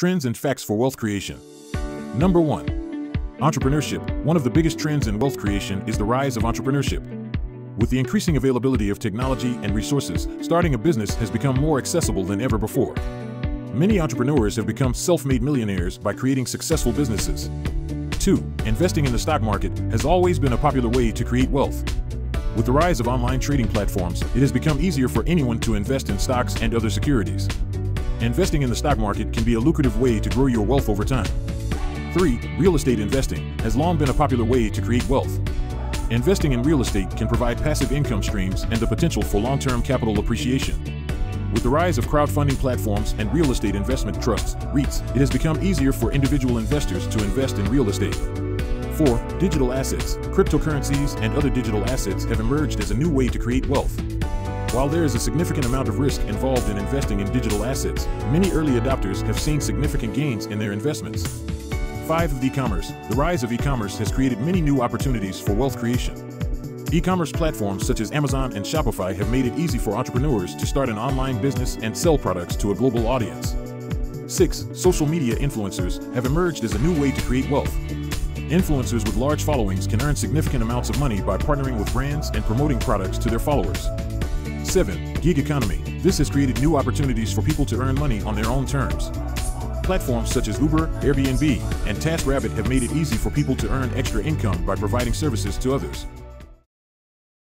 Trends and facts for wealth creation. Number 1. Entrepreneurship. One of the biggest trends in wealth creation is the rise of entrepreneurship. With the increasing availability of technology and resources, starting a business has become more accessible than ever before. Many entrepreneurs have become self-made millionaires by creating successful businesses. 2. Investing in the stock market has always been a popular way to create wealth. With the rise of online trading platforms, it has become easier for anyone to invest in stocks and other securities. Investing in the stock market can be a lucrative way to grow your wealth over time. 3. Real estate investing has long been a popular way to create wealth. Investing in real estate can provide passive income streams and the potential for long-term capital appreciation. With the rise of crowdfunding platforms and real estate investment trusts, REITs, it has become easier for individual investors to invest in real estate. 4. Digital assets. Cryptocurrencies and other digital assets have emerged as a new way to create wealth. While there is a significant amount of risk involved in investing in digital assets, many early adopters have seen significant gains in their investments. 5. Of E-commerce. The rise of e-commerce has created many new opportunities for wealth creation. E-commerce platforms such as Amazon and Shopify have made it easy for entrepreneurs to start an online business and sell products to a global audience. 6. Social media influencers have emerged as a new way to create wealth. Influencers with large followings can earn significant amounts of money by partnering with brands and promoting products to their followers. 7. Gig economy. This has created new opportunities for people to earn money on their own terms. Platforms such as Uber, Airbnb, and TaskRabbit have made it easy for people to earn extra income by providing services to others.